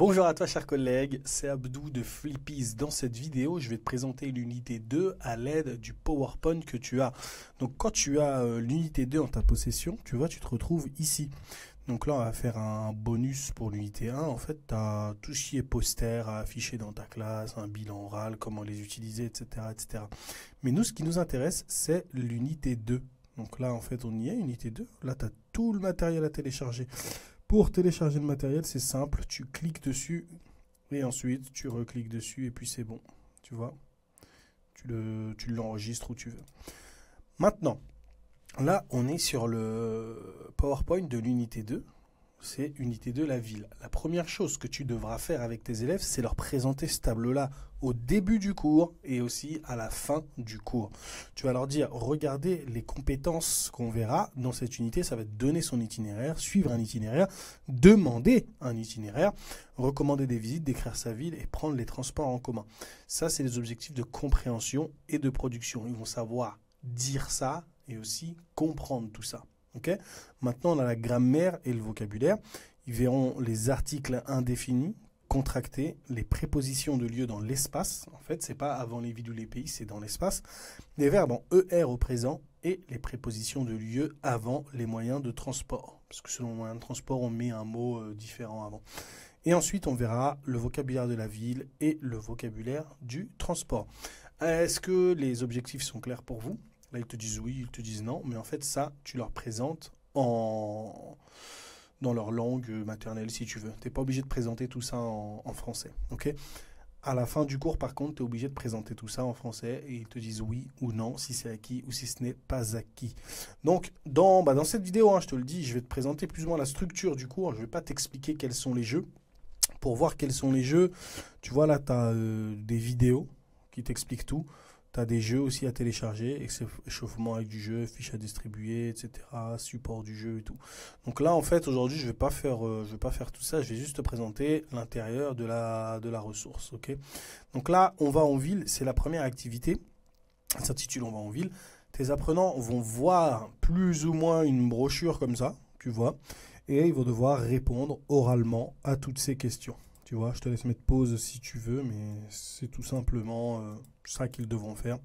Bonjour à toi chers collègues, c'est Abdou de Flippies. Dans cette vidéo, je vais te présenter l'unité 2 à l'aide du PowerPoint que tu as. Donc quand tu as euh, l'unité 2 en ta possession, tu vois, tu te retrouves ici. Donc là, on va faire un bonus pour l'unité 1. En fait, tu as tout ce qui est poster à afficher dans ta classe, un bilan oral, comment les utiliser, etc. etc. Mais nous, ce qui nous intéresse, c'est l'unité 2. Donc là, en fait, on y est, unité 2. Là, tu as tout le matériel à télécharger. Pour télécharger le matériel, c'est simple. Tu cliques dessus et ensuite tu recliques dessus et puis c'est bon. Tu vois? Tu l'enregistres où tu veux. Maintenant, là, on est sur le PowerPoint de l'unité 2 c'est unité 2, la ville. La première chose que tu devras faire avec tes élèves, c'est leur présenter ce tableau-là au début du cours et aussi à la fin du cours. Tu vas leur dire, regardez les compétences qu'on verra dans cette unité, ça va être donner son itinéraire, suivre un itinéraire, demander un itinéraire, recommander des visites, décrire sa ville et prendre les transports en commun. Ça, c'est les objectifs de compréhension et de production. Ils vont savoir dire ça et aussi comprendre tout ça. Maintenant, on a la grammaire et le vocabulaire. Ils verront les articles indéfinis, contractés, les prépositions de lieu dans l'espace. En fait, c'est pas avant les villes ou les pays, c'est dans l'espace. Les verbes en ER au présent et les prépositions de lieu avant les moyens de transport. Parce que selon le moyen de transport, on met un mot euh, différent avant. Et ensuite, on verra le vocabulaire de la ville et le vocabulaire du transport. Est-ce que les objectifs sont clairs pour vous? Là, ils te disent oui, ils te disent non, mais en fait, ça, tu leur présentes en dans leur langue maternelle si tu veux. Tu n'es pas obligé de présenter tout ça en, français. ok? À la fin du cours, par contre, tu es obligé de présenter tout ça en français et ils te disent oui ou non, si c'est acquis ou si ce n'est pas acquis. Donc, dans, bah, dans cette vidéo, hein, je te le dis, je vais te présenter plus ou moins la structure du cours. Je ne vais pas t'expliquer quels sont les jeux. Pour voir quels sont les jeux, tu vois là, tu as euh, des vidéos qui t'expliquent tout. Tu as des jeux aussi à télécharger, échauffement avec du jeu, fiches à distribuer, etc., support du jeu et tout. Donc là, en fait, aujourd'hui, je ne vais, pas faire, euh, je vais pas faire tout ça, je vais juste te présenter l'intérieur de la, de la ressource. Donc là, on va en ville, c'est la première activité. Ça s'intitule On va en ville. Tes apprenants vont voir plus ou moins une brochure comme ça, tu vois, et ils vont devoir répondre oralement à toutes ces questions. Tu vois, je te laisse mettre pause si tu veux, mais c'est tout simplement euh, ça qu'ils devront faire.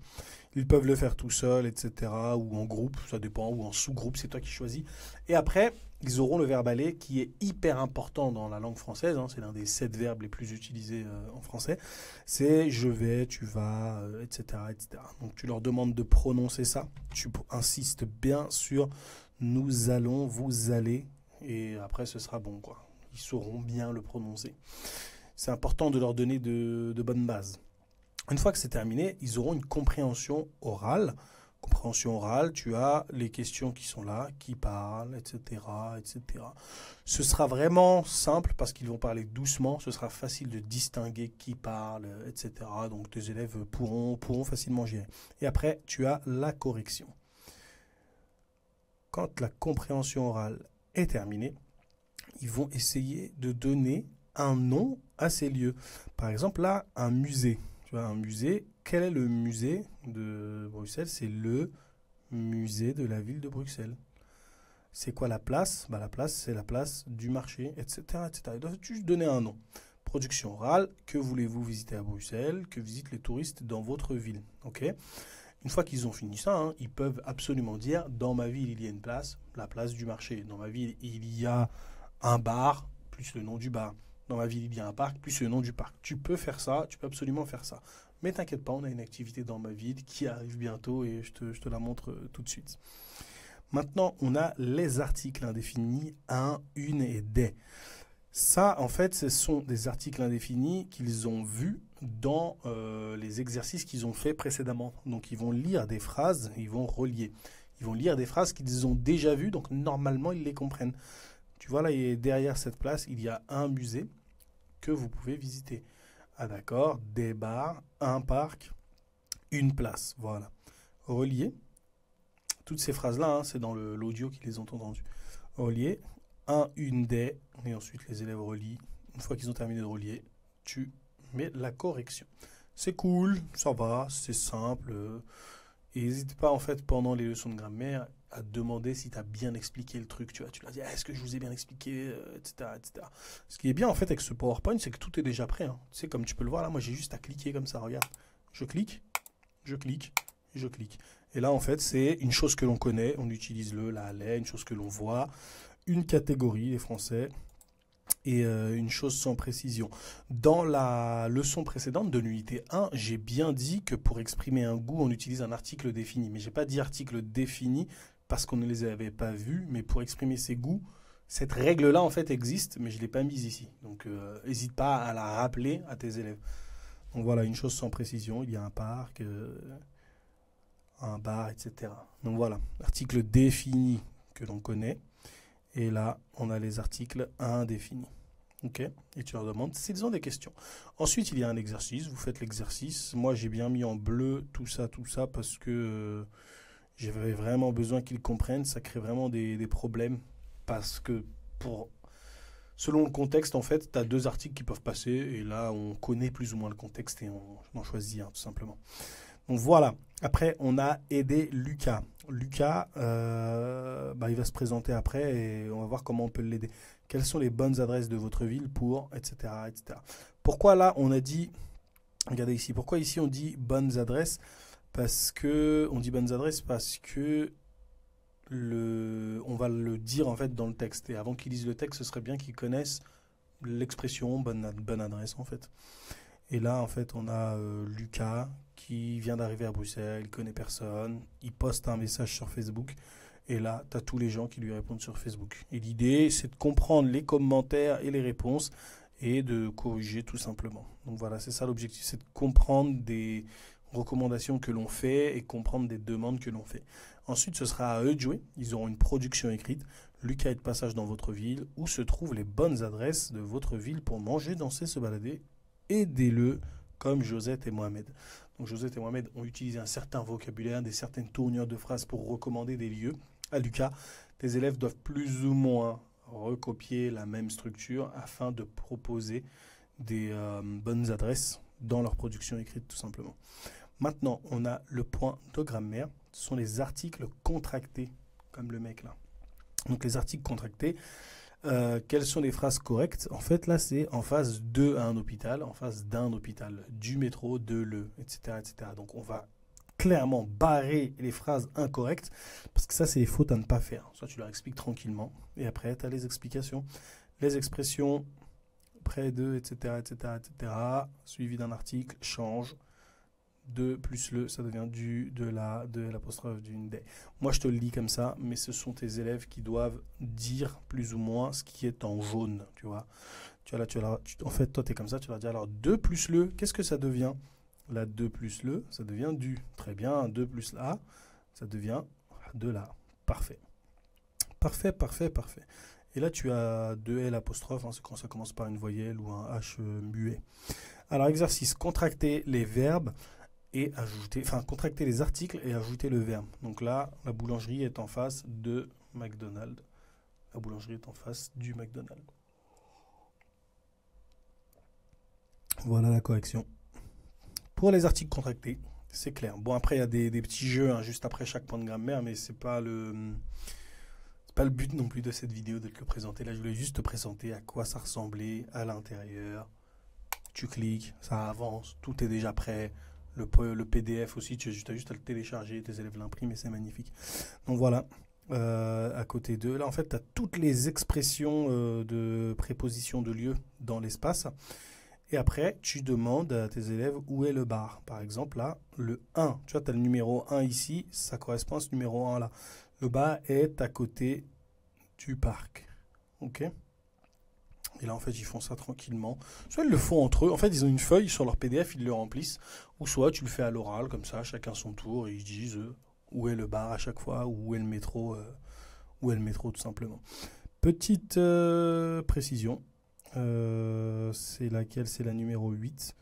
Ils peuvent le faire tout seuls, etc. Ou en groupe, ça dépend, ou en sous-groupe, c'est toi qui choisis. Et après, ils auront le verbe aller qui est hyper important dans la langue française. Hein. c'est l'un des sept verbes les plus utilisés euh, en français. C'est je vais, tu vas, etc., euh, etc. Donc tu leur demandes de prononcer ça. Tu insistes bien sur nous allons, vous allez. Et après, ce sera bon, quoi ils sauront bien le prononcer. C'est important de leur donner de, bonnes bases. Une fois que c'est terminé, ils auront une compréhension orale. Compréhension orale, tu as les questions qui sont là, qui parlent, etc., etc. Ce sera vraiment simple parce qu'ils vont parler doucement. Ce sera facile de distinguer qui parle, etc. Donc tes élèves pourront, pourront facilement gérer. Et après, tu as la correction. Quand la compréhension orale est terminée, ils vont essayer de donner un nom à ces lieux. Par exemple, là, un musée. Tu vois, un musée. Quel est le musée de Bruxelles? C'est le musée de la ville de Bruxelles. C'est quoi la place? Bah, La place, c'est la place du marché, etc. etc. Ils doivent juste donner un nom. Production orale, que voulez-vous visiter à Bruxelles? Que visitent les touristes dans votre ville? Ok? Une fois qu'ils ont fini ça, hein, ils peuvent absolument dire dans ma ville il y a une place, la place du marché. Dans ma ville il y a un bar plus le nom du bar. Dans ma ville, il y a un parc plus le nom du parc. Tu peux faire ça, tu peux absolument faire ça. Mais t'inquiète pas, on a une activité dans ma ville qui arrive bientôt et je te, la montre euh, tout de suite. Maintenant, on a les articles indéfinis, un, une et des. Ça, en fait, ce sont des articles indéfinis qu'ils ont vus dans euh, les exercices qu'ils ont fait précédemment. Donc, ils vont lire des phrases, ils vont relier. Ils vont lire des phrases qu'ils ont déjà vues, donc normalement, ils les comprennent. Tu vois là, derrière cette place, il y a un musée que vous pouvez visiter. Ah d'accord, des bars, un parc, une place. Voilà. Relié. Toutes ces phrases-là, hein, c'est dans l'audio qu'ils les ont entendues. Relié, un, une des, et ensuite les élèves relient. Une fois qu'ils ont terminé de relier, tu mets la correction. C'est cool, ça va, c'est simple. Et n'hésite pas, en fait, pendant les leçons de grammaire, à te demander si tu as bien expliqué le truc. Tu vois, tu leur dis, ah, est-ce que je vous ai bien expliqué, etc., etc. Ce qui est bien, en fait, avec ce PowerPoint, c'est que tout est déjà prêt. Hein. Tu sais, comme tu peux le voir là, moi, j'ai juste à cliquer comme ça. Regarde. Je clique, je clique, je clique. Et là, en fait, c'est une chose que l'on connaît. On utilise le, la, les, une chose que l'on voit. Une catégorie, les Français et euh, une chose sans précision. Dans la leçon précédente de l'unité 1, j'ai bien dit que pour exprimer un goût, on utilise un article défini. Mais je n'ai pas dit article défini parce qu'on ne les avait pas vus, mais pour exprimer ces goûts, cette règle-là, en fait, existe, mais je ne l'ai pas mise ici. Donc, n'hésite euh, pas à la rappeler à tes élèves. Donc voilà, une chose sans précision, il y a un parc, euh, un bar, etc. Donc voilà, article défini que l'on connaît. Et là, on a les articles indéfinis. OK? Et tu leur demandes s'ils ont des questions. Ensuite, il y a un exercice. Vous faites l'exercice. Moi, j'ai bien mis en bleu tout ça, tout ça, parce que euh, j'avais vraiment besoin qu'ils comprennent. Ça crée vraiment des, problèmes. Parce que pour selon le contexte, en fait, tu as deux articles qui peuvent passer. Et là, on connaît plus ou moins le contexte et on, en choisit un, tout simplement. Donc voilà. Après, on a aidé Lucas. Lucas, euh, bah, il va se présenter après et on va voir comment on peut l'aider. Quelles sont les bonnes adresses de votre ville pour, etc., etc. Pourquoi là, on a dit, regardez ici, pourquoi ici on dit bonnes adresses? Parce que, on dit bonnes adresses parce que le, on va le dire en fait dans le texte. Et avant qu'ils lisent le texte, ce serait bien qu'ils connaissent l'expression bonne, bonne adresse en fait. Et là, en fait, on a euh, Lucas qui vient d'arriver à Bruxelles, il connaît personne, il poste un message sur Facebook. Et là, tu as tous les gens qui lui répondent sur Facebook. Et l'idée, c'est de comprendre les commentaires et les réponses et de corriger tout simplement. Donc voilà, c'est ça l'objectif, c'est de comprendre des recommandations que l'on fait et comprendre des demandes que l'on fait. Ensuite, ce sera à eux de jouer. Ils auront une production écrite, Lucas est de passage dans votre ville, où se trouvent les bonnes adresses de votre ville pour manger, danser, se balader. Aidez-le comme Josette et Mohamed. Donc Josette et Mohamed ont utilisé un certain vocabulaire, des certaines tournures de phrases pour recommander des lieux. À Lucas, tes élèves doivent plus ou moins recopier la même structure afin de proposer des euh, bonnes adresses dans leur production écrite tout simplement. Maintenant, on a le point de grammaire. Ce sont les articles contractés, comme le mec là. Donc les articles contractés, euh, quelles sont les phrases correctes? En fait, là, c'est en face de un hôpital, en face d'un hôpital, du métro, de le, etc., etc. Donc, on va clairement barrer les phrases incorrectes parce que ça, c'est les fautes à ne pas faire. Soit tu leur expliques tranquillement et après, tu as les explications, les expressions près de, etc., etc., etc., suivi d'un article, change, de plus le, ça devient du, de la, de l'apostrophe d'une des. Moi, je te le lis comme ça, mais ce sont tes élèves qui doivent dire plus ou moins ce qui est en jaune, tu vois. Tu vois, là, tu, en fait, toi, tu es comme ça, tu vas dire alors 2 plus le, qu'est-ce que ça devient? La 2 plus le, ça devient du. Très bien, 2 plus la, ça devient de la. Parfait. Parfait, parfait, parfait. Et là, tu as 2 L apostrophe, hein, c'est ça commence par une voyelle ou un H euh, muet. Alors, exercice, contracter les verbes et ajouter, enfin contracter les articles et ajouter le verbe. Donc là, la boulangerie est en face de McDonald's. La boulangerie est en face du McDonald's. Voilà la correction. Pour les articles contractés, c'est clair. Bon, après, il y a des, petits jeux hein, juste après chaque point de grammaire, mais c'est pas pas le but non plus de cette vidéo de te le présenter. Là, je voulais juste te présenter à quoi ça ressemblait à l'intérieur. Tu cliques, ça avance, tout est déjà prêt. Le, PDF aussi, tu as juste, à le télécharger, tes élèves l'impriment et c'est magnifique. Donc voilà, euh, à côté de là, en fait, tu as toutes les expressions euh, de préposition de lieu dans l'espace. Et après, tu demandes à tes élèves où est le bar. Par exemple, là, le 1. Tu vois, tu as le numéro 1 ici, ça correspond à ce numéro 1 là. Le bar est à côté du parc. OK? Et là, en fait, ils font ça tranquillement. Soit ils le font entre eux. En fait, ils ont une feuille sur leur PDF, ils le remplissent. Ou soit tu le fais à l'oral, comme ça, chacun son tour, et ils disent euh, où est le bar à chaque fois, où est le métro, euh, où est le métro, tout simplement. Petite euh, précision. c'est laquelle? C'est la numéro 8.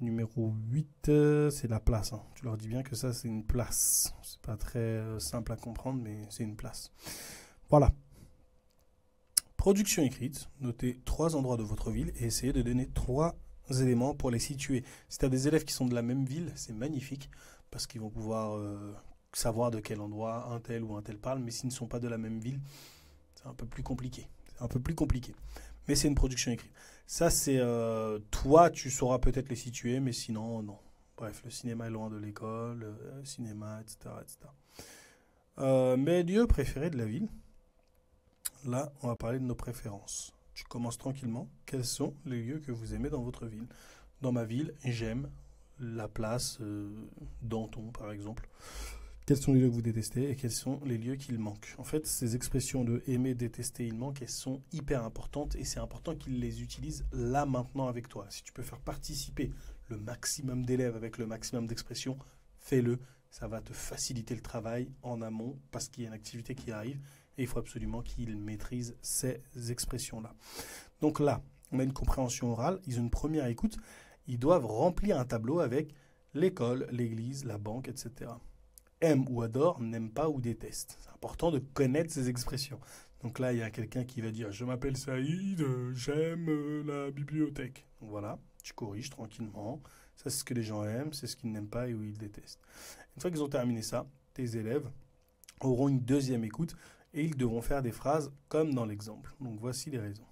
Numéro 8, c'est la place. Hein. Tu leur dis bien que ça, c'est une place. C'est pas très simple à comprendre, mais c'est une place. Voilà. Production écrite, notez trois endroits de votre ville et essayez de donner trois éléments pour les situer. Si tu as des élèves qui sont de la même ville, c'est magnifique. parce qu'ils vont pouvoir euh, savoir de quel endroit un tel ou un tel parle, mais s'ils ne sont pas de la même ville, c'est un peu plus compliqué. Un peu plus compliqué. Mais c'est une production écrite. Ça, c'est euh, toi, tu sauras peut-être les situer, mais sinon, non. Bref, le cinéma est loin de l'école, le euh, cinéma, etc. etc. Euh, mes lieux préférés de la ville. Là, on va parler de nos préférences. Tu commences tranquillement. Quels sont les lieux que vous aimez dans votre ville? Dans ma ville, j'aime la place euh, Danton, par exemple. Quels sont les lieux que vous détestez et quels sont les lieux qu'il manque? En fait, ces expressions de aimer, détester, il manque, elles sont hyper importantes et c'est important qu'ils les utilisent là, maintenant avec toi. Si tu peux faire participer le maximum d'élèves avec le maximum d'expressions, fais-le. Ça va te faciliter le travail en amont parce qu'il y a une activité qui arrive il faut absolument qu'ils maîtrisent ces expressions-là. Donc là, on a une compréhension orale, ils ont une première écoute, ils doivent remplir un tableau avec l'école, l'église, la banque, etc. Aime ou adore, n'aime pas ou déteste. C'est important de connaître ces expressions. Donc là, il y a quelqu'un qui va dire Je m'appelle Saïd, j'aime euh, la bibliothèque. Donc voilà, tu corriges tranquillement. Ça, c'est ce que les gens aiment, c'est ce qu'ils n'aiment pas et où ils détestent. Une fois qu'ils ont terminé ça, tes élèves auront une deuxième écoute et ils devront faire des phrases comme dans l'exemple. Donc voici les raisons.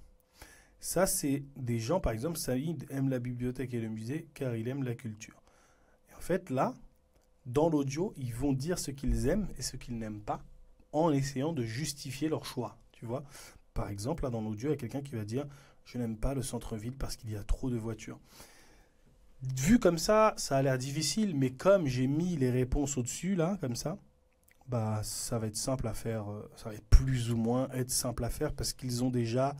Ça, c'est des gens, par exemple, Saïd aime la bibliothèque et le musée car il aime la culture. Et en fait, là, dans l'audio, ils vont dire ce qu'ils aiment et ce qu'ils n'aiment pas en essayant de justifier leur choix. Tu vois Par exemple, là, dans l'audio, il y a quelqu'un qui va dire Je n'aime pas le centre-ville parce qu'il y a trop de voitures. Vu comme ça, ça a l'air difficile, mais comme j'ai mis les réponses au-dessus, là, comme ça, bah, ça va être simple à faire. euh, Ça va être plus ou moins être simple à faire parce qu'ils ont déjà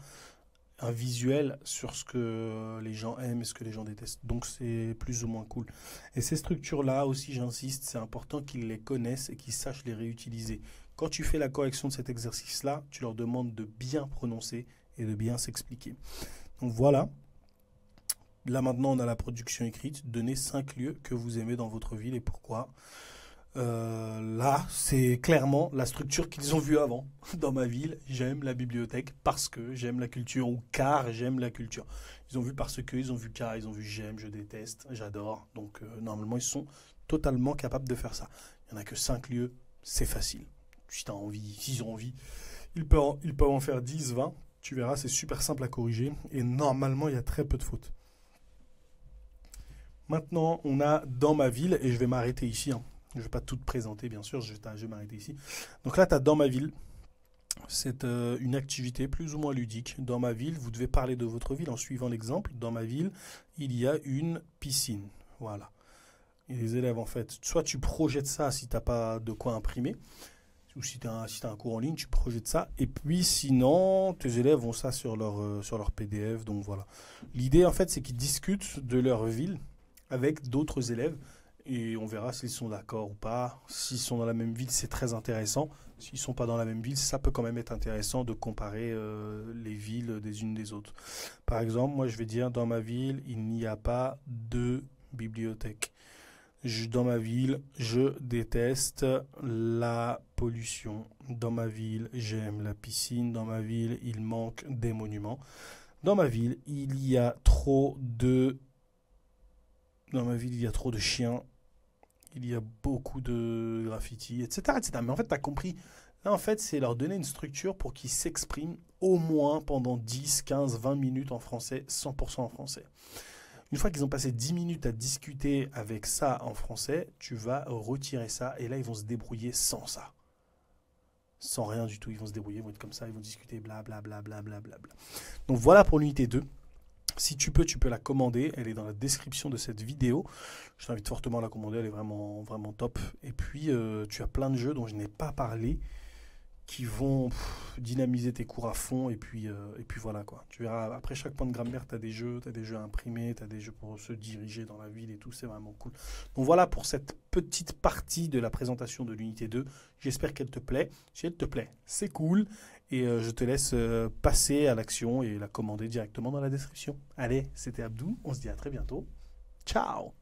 un visuel sur ce que les gens aiment et ce que les gens détestent. Donc c'est plus ou moins cool. Et ces structures-là aussi, j'insiste, c'est important qu'ils les connaissent et qu'ils sachent les réutiliser. Quand tu fais la correction de cet exercice-là, tu leur demandes de bien prononcer et de bien s'expliquer. Donc voilà. Là maintenant, on a la production écrite. Donnez cinq lieux que vous aimez dans votre ville et pourquoi. Euh, là, c'est clairement la structure qu'ils ont vue avant. Dans ma ville, j'aime la bibliothèque parce que j'aime la culture ou car j'aime la culture. Ils ont vu parce que, ils ont vu car, ils ont vu j'aime, je déteste, j'adore. Donc euh, normalement, ils sont totalement capables de faire ça. Il n'y en a que 5 lieux, c'est facile. Si tu as envie, s'ils ont envie, ils peuvent, ils peuvent en faire 10, 20. Tu verras, c'est super simple à corriger et normalement, il y a très peu de fautes. Maintenant, on a dans ma ville, et je vais m'arrêter ici. hein. Je ne vais pas tout te présenter, bien sûr, je vais, m'arrêter ici. Donc là, tu as dans ma ville. C'est euh, une activité plus ou moins ludique. Dans ma ville, vous devez parler de votre ville en suivant l'exemple. Dans ma ville, il y a une piscine. Voilà. Les élèves, en fait, soit tu projettes ça si tu n'as pas de quoi imprimer, ou si tu as, un cours en ligne, tu projettes ça. Et puis sinon, tes élèves ont ça sur leur, euh, sur leur PDF. Donc voilà. L'idée, en fait, c'est qu'ils discutent de leur ville avec d'autres élèves et on verra s'ils sont d'accord ou pas. S'ils sont dans la même ville, c'est très intéressant. S'ils sont pas dans la même ville, ça peut quand même être intéressant de comparer euh, les villes des unes des autres. Par exemple, moi je vais dire dans ma ville, il n'y a pas de bibliothèque. Dans ma ville, je déteste la pollution. Dans ma ville, j'aime la piscine. Dans ma ville, il manque des monuments. Dans ma ville, il y a trop de dans ma ville, il y a trop de chiens, il y a beaucoup de graffitis, etc. etc. Mais en fait, tu as compris. Là, en fait, c'est leur donner une structure pour qu'ils s'expriment au moins pendant 10, 15, 20 minutes en français, 100% en français. Une fois qu'ils ont passé 10 minutes à discuter avec ça en français, tu vas retirer ça et là, ils vont se débrouiller sans ça. Sans rien du tout. Ils vont se débrouiller, ils vont être comme ça, ils vont discuter, blablabla. Bla, bla, bla, bla. Donc voilà pour l'unité 2. Si tu peux, tu peux la commander. Elle est dans la description de cette vidéo. Je t'invite fortement à la commander. Elle est vraiment, vraiment top. Et puis, euh, tu as plein de jeux dont je n'ai pas parlé qui vont dynamiser tes cours à fond. Et puis, euh, et puis voilà quoi. Tu verras, après chaque point de grammaire, tu as des jeux. Tu as des jeux à imprimer. Tu as des jeux pour se diriger dans la ville et tout. C'est vraiment cool. Donc voilà pour cette petite partie de la présentation de l'unité 2. J'espère qu'elle te plaît. Si elle te plaît, c'est cool. Et euh, je te laisse euh, passer à l'action et la commander directement dans la description. Allez, c'était Abdou. On se dit à très bientôt. Ciao